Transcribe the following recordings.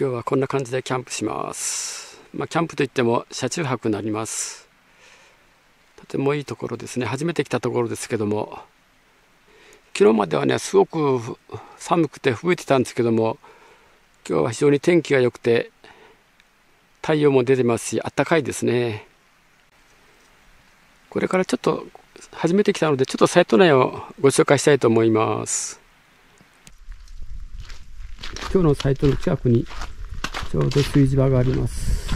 今日はこんな感じでキャンプします。まあ、キャンプといっても車中泊になります。とてもいいところですね。初めて来たところですけども。昨日まではねすごく寒くて吹雪いてたんですけども今日は非常に天気が良くて太陽も出てますし暖かいですね。これからちょっと初めて来たのでちょっとサイト内をご紹介したいと思います。今日のサイトの近くにちょうど炊事場があります。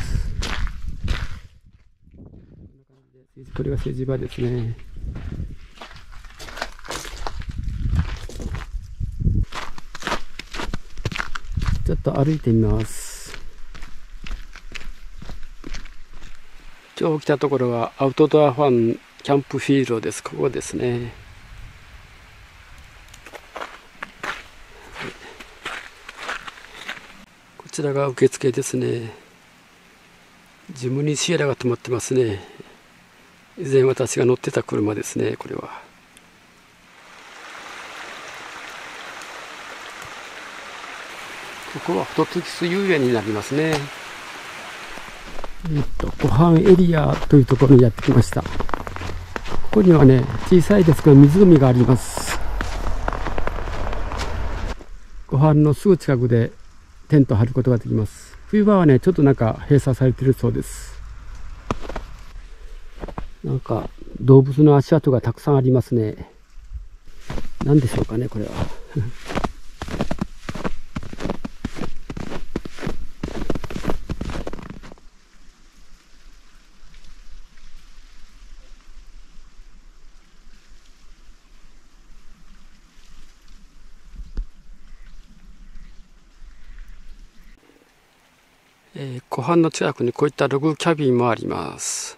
これが炊事場ですね。ちょっと歩いてみます。今日来たところはアウトドアファンキャンプフィールドです。ここですね。ちらが受付ですね。ジムニシエラが止まってますね。以前私が乗ってた車ですねこれは。ここはフォトテキス遊園になりますね。えっと湖畔エリアというところにやってきました。ここにはね小さいですけど湖があります。湖畔のすぐ近くでテント張ることができます。冬場はね、ちょっとなんか閉鎖されてるそうです。なんか動物の足跡がたくさんありますね。何でしょうかね、これは。えー、湖畔の近くにこういったログキャビンもあります。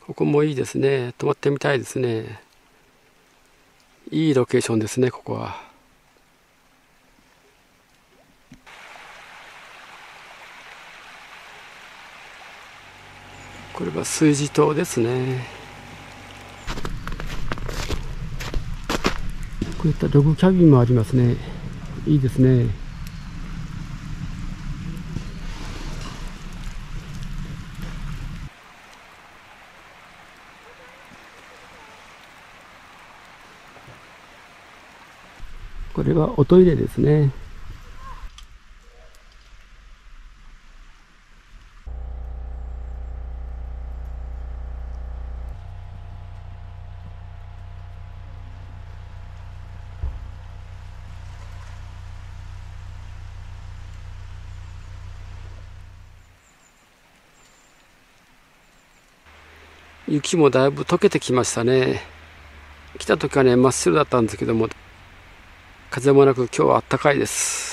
ここもいいですね。泊まってみたいですね。いいロケーションですねここは。これは水事島ですね。こういったログキャビンもありますね。いいですね。れはおトイレですね。雪もだいぶ溶けてきましたね。来た時はね、真っ白だったんですけども、風もなく今日は暖かいです。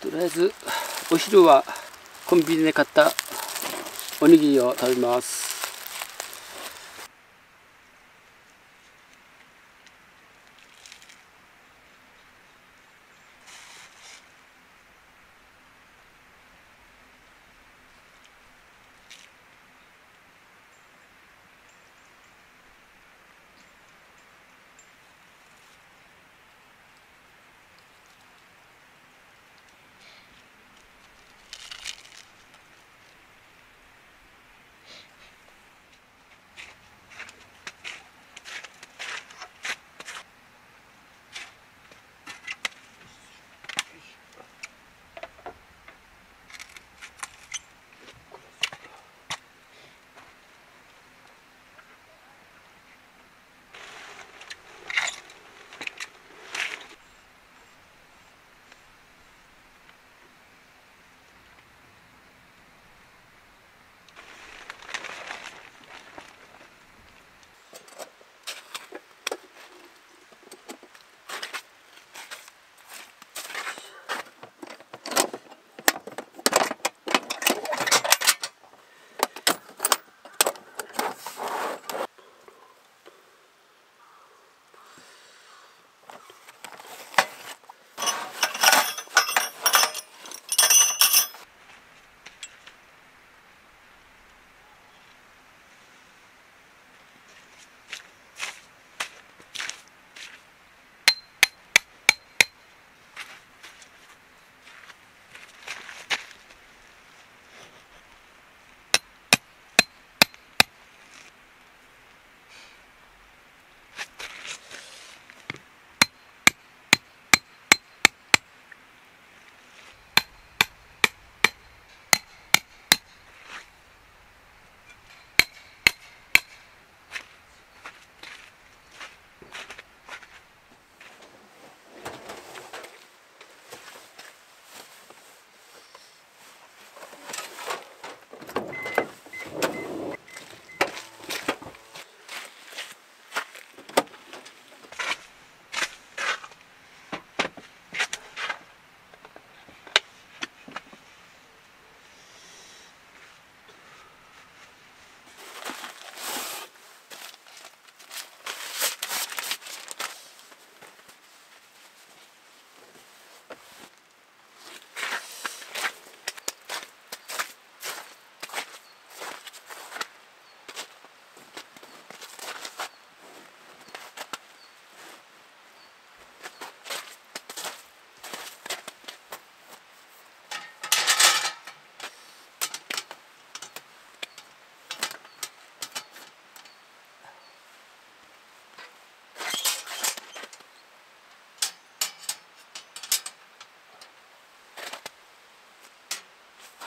とりあえずお昼はコンビニで買ったおにぎりを食べます。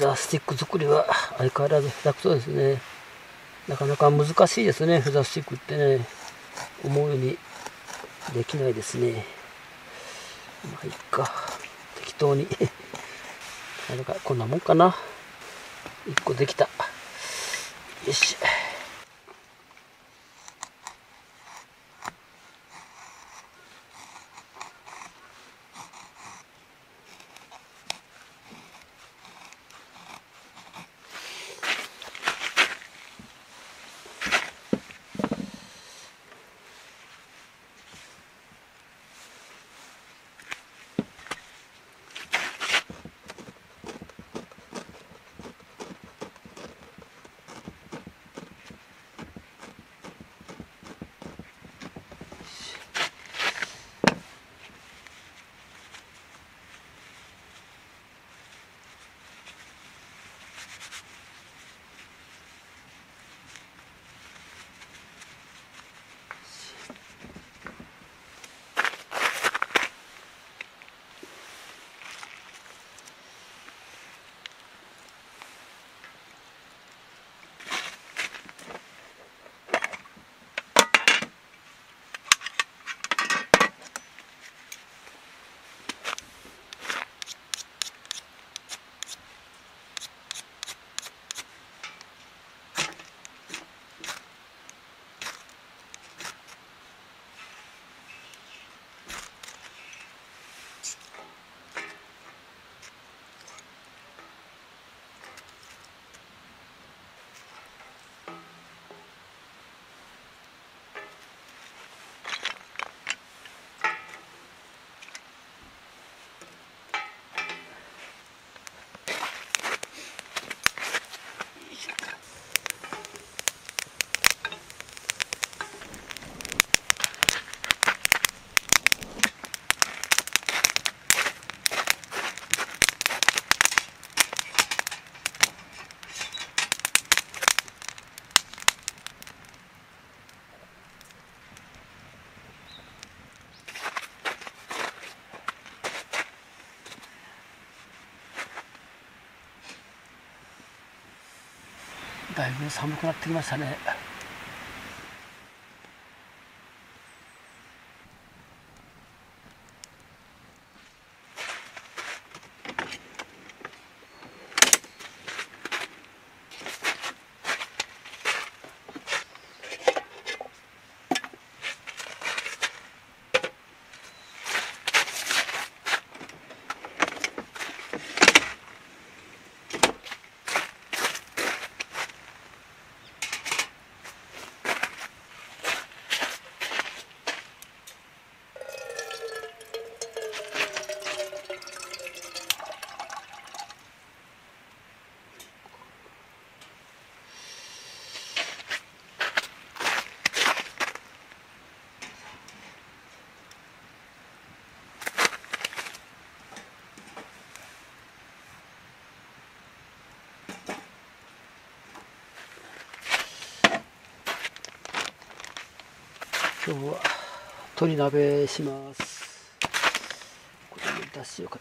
フェザースティック作りは相変わらず下手くそですね。なかなか難しいですねフザスティックってね。思うようにできないですね。まあいいか。適当に。なんかこんなもんかな。1個できた。よし。だいぶ寒くなってきましたね。今日は鶏鍋します。これでだしをか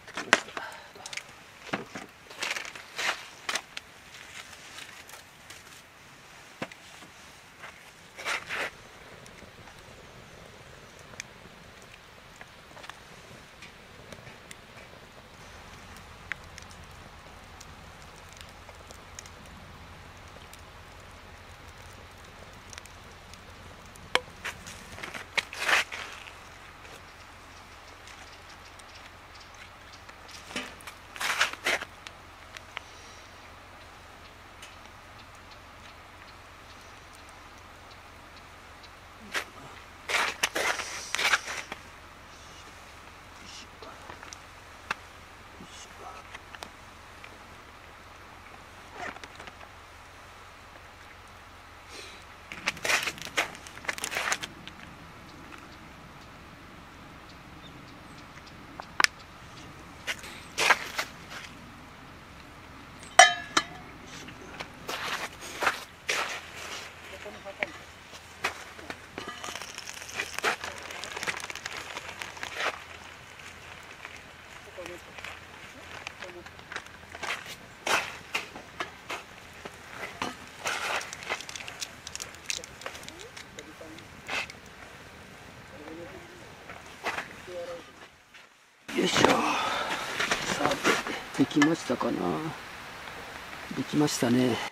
きましたかな。できましたね。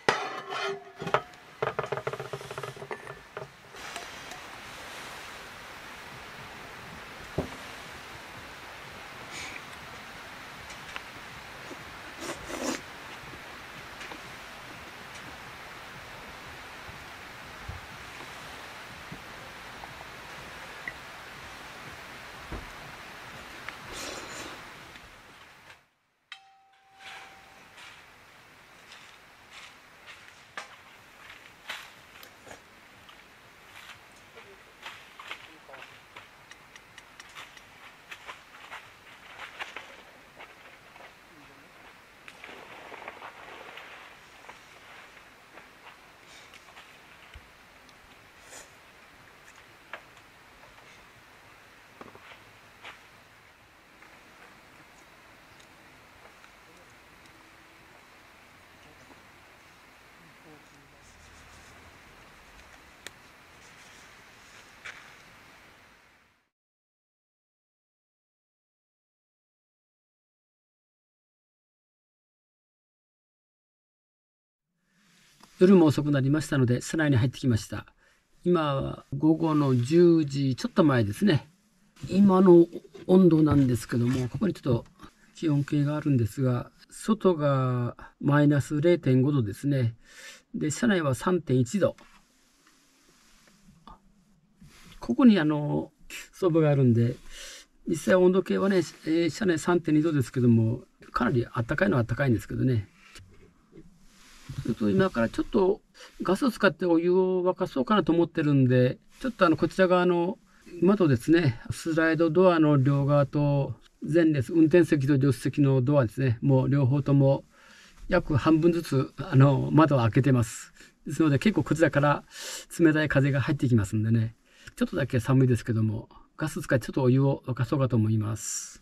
夜も遅くなりましたので、車内に入ってきました。今は午後の10時ちょっと前ですね。今の温度なんですけども、ここにちょっと気温計があるんですが、外がマイナス0.5度ですね。で、車内は3.1度。ここにあの、ストーブがあるんで、実際温度計はね、え、車内3.2度ですけども、かなり暖かいのは暖かいんですけどね。ちょっと今からちょっとガスを使ってお湯を沸かそうかなと思ってるんで、ちょっとあのこちら側の窓ですね、スライドドアの両側と前列、運転席と助手席のドアですね、もう両方とも約半分ずつあの窓を開けてます。ですので結構こちらから冷たい風が入ってきますんでね、ちょっとだけ寒いですけども、ガス使ってちょっとお湯を沸かそうかと思います。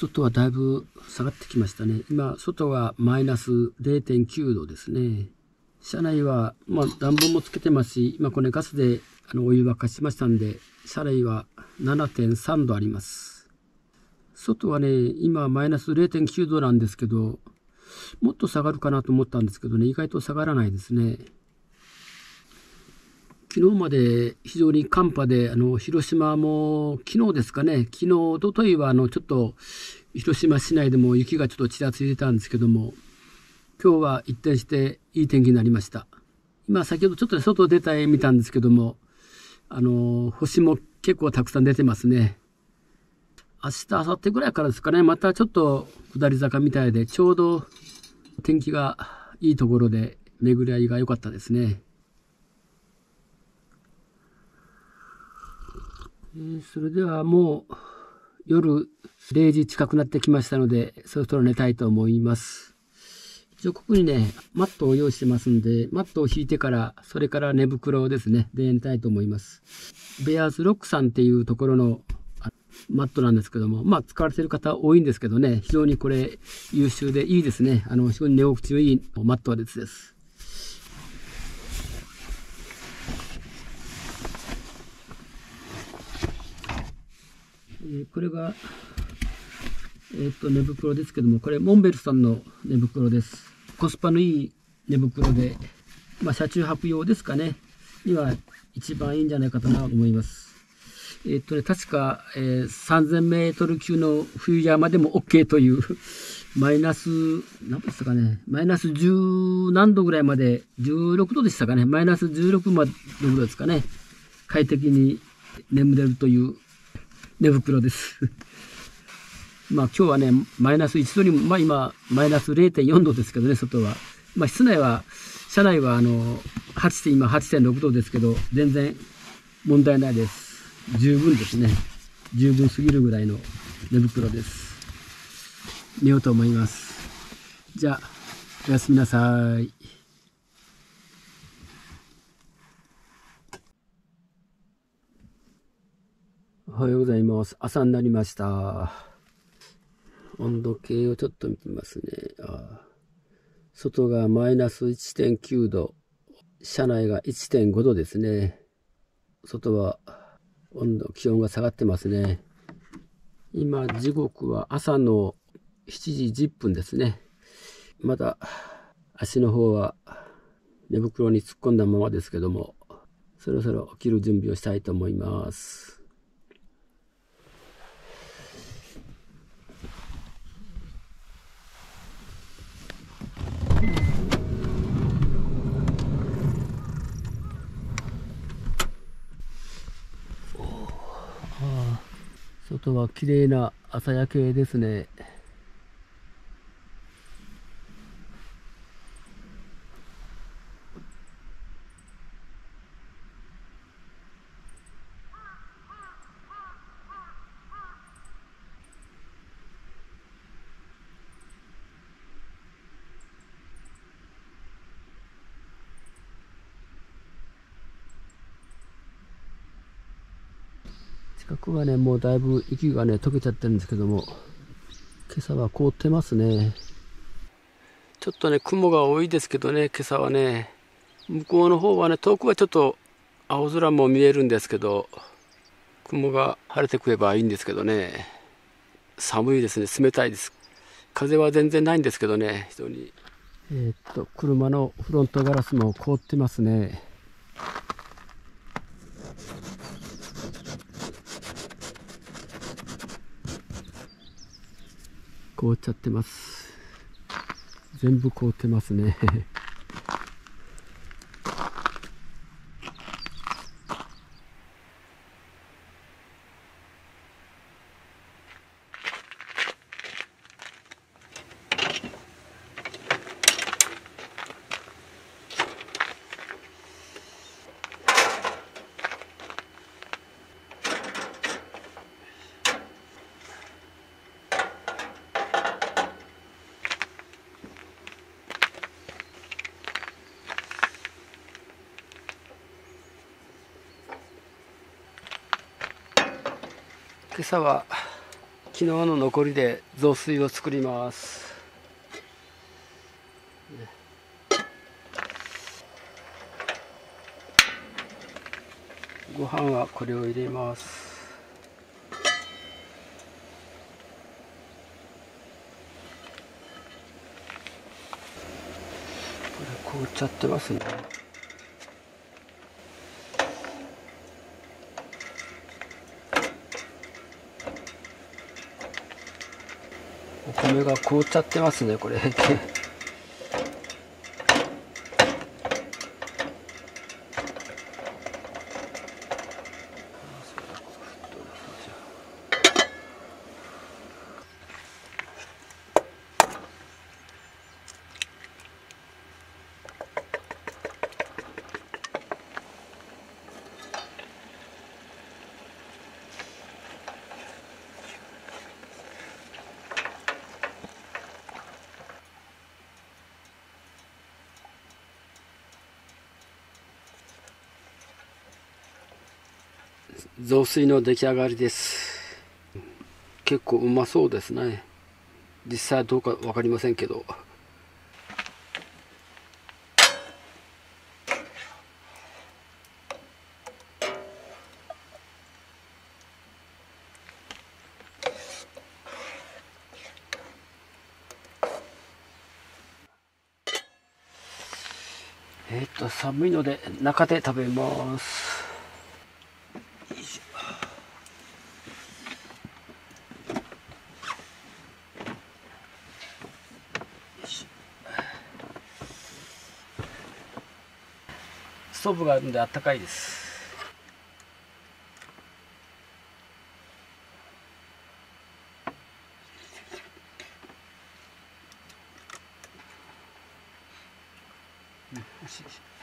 外はだいぶ下がってきましたね。今、外はマイナス0.9度ですね。車内は、まあ、暖房もつけてますし、今これガスであのお湯沸かしましたんで、車内は7.3度あります。外はね、今マイナス0.9度なんですけど、もっと下がるかなと思ったんですけどね、意外と下がらないですね。昨日まで非常に寒波で、あの、広島も昨日ですかね、昨日、おとといはあの、ちょっと広島市内でも雪がちょっとちらついてたんですけども、今日は一転していい天気になりました。今、先ほどちょっと外出た絵見たんですけども、あの、星も結構たくさん出てますね。明日、明後日ぐらいからですかね、またちょっと下り坂みたいで、ちょうど天気がいいところで巡り合いが良かったですね。それではもう夜0時近くなってきましたので、そろそろ寝たいと思います。一応ここにね、マットを用意してますんで、マットを引いてから、それから寝袋をですね、で寝たいと思います。ベアーズロックさんっていうところのマットなんですけども、まあ使われてる方多いんですけどね、非常にこれ優秀でいいですね。あの、非常に寝心地のいいマット列です。えこれが、えっ、と、寝袋ですけども、これ、モンベルさんの寝袋です。コスパのいい寝袋で、まあ、車中泊用ですかね、には一番いいんじゃないかと思います。えっ、とね、確か、えー、3000メートル級の冬山でも OK という、マイナス、何でしたかね、マイナス10何度ぐらいまで、16度でしたかね、マイナス16までぐらいですかね、快適に眠れるという寝袋です。まあ今日はね、マイナス1度にも、まあ今、マイナス0.4度ですけどね、外は。まあ室内は、車内はあの、8. 今8.6度ですけど、全然問題ないです。十分ですね。十分すぎるぐらいの寝袋です。寝ようと思います。じゃあ、おやすみなさい。おはようございます。朝になりました。温度計をちょっと見てみますね。あ外がマイナス1.9度、車内が1.5度ですね。外は温度、気温が下がってますね。今、時刻は朝の7時10分ですね。まだ足の方は寝袋に突っ込んだままですけども、そろそろ起きる準備をしたいと思います。外は綺麗な朝焼けですね。近くはね、もうだいぶ雪がね、溶けちゃってるんですけども、今朝は凍ってますね。ちょっとね、雲が多いですけどね、今朝はね、向こうの方はね、遠くはちょっと青空も見えるんですけど、雲が晴れてくればいいんですけどね、寒いですね、冷たいです。風は全然ないんですけどね、非常に。えー、っと、車のフロントガラスも凍ってますね。凍っちゃってます。全部凍ってますね。朝は昨日の残りで雑炊を作ります。ご飯はこれを入れます。これ凍っちゃってますね。が凍っちゃってますねこれ。雑炊の出来上がりです。結構うまそうですね。実際どうか分かりませんけど。えっ、と寒いので中で食べます。ストーブがあるんであったかいです。うんよしよし。